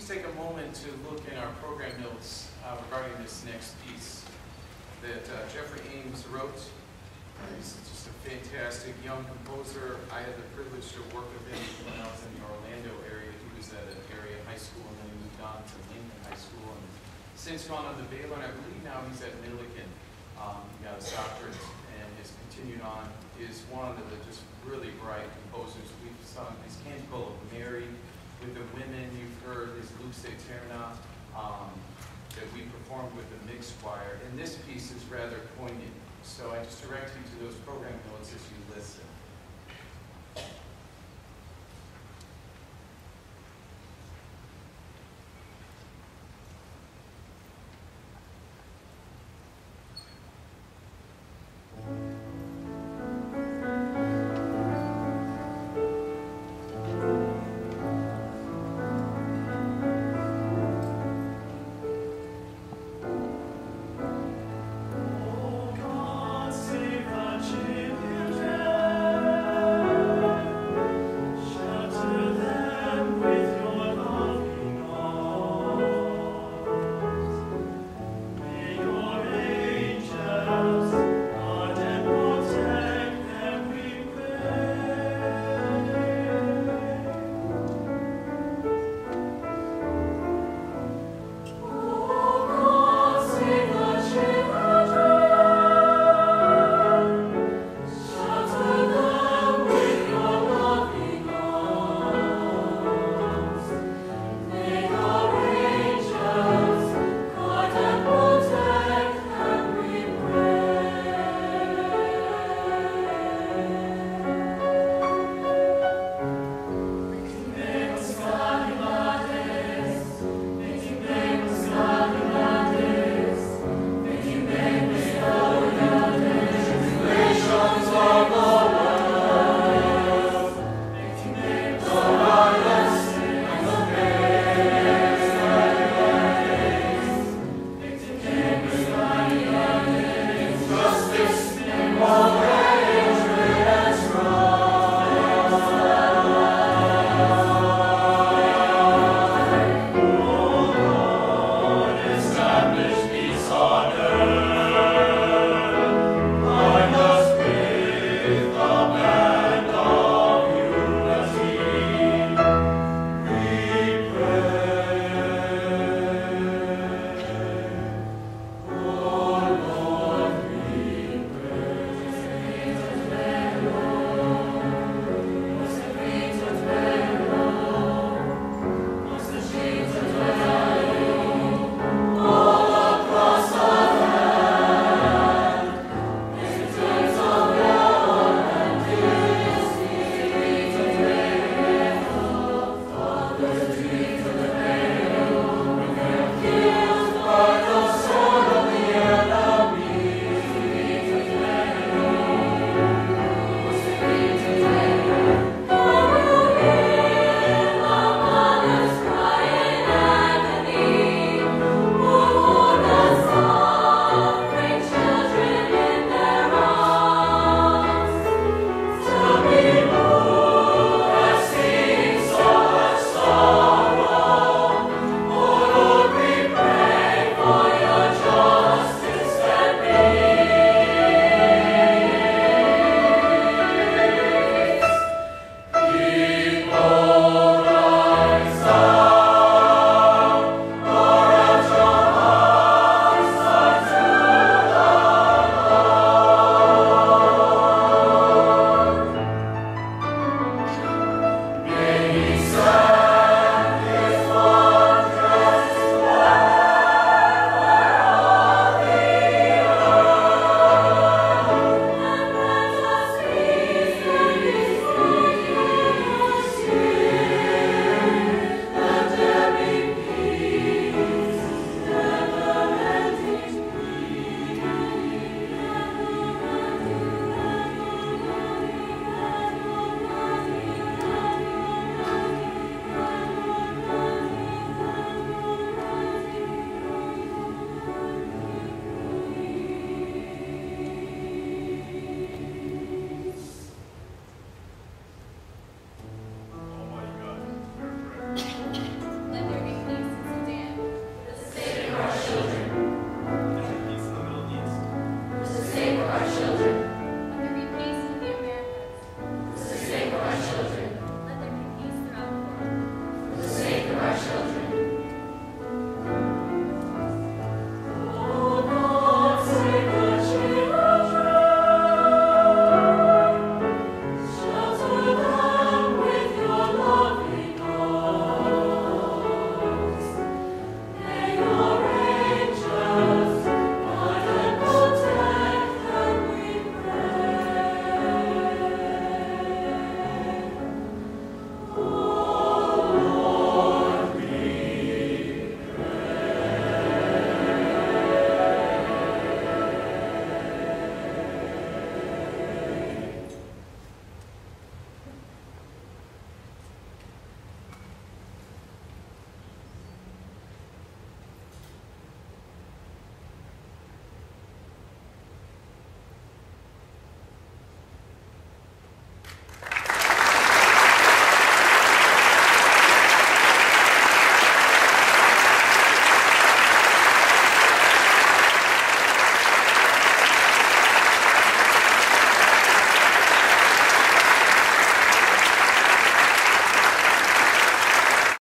please take a moment to look in our program notes uh, regarding this next piece that uh, Jeffery Ames wrote. He's just a fantastic young composer. I had the privilege to work with him when I was in the Orlando area. He was at an area high school and then he moved on to Lincoln High School and since gone on to Baylor and I believe now he's at Millikin. Um, He got his doctorate and has continued on. Is one of the just really bright composers. We've sung his Canticle of Mary with the women. You've heard is Luce Eterna um, that we performed with the mixed choir. And this piece is rather poignant. So I just direct you to those program notes as you listen.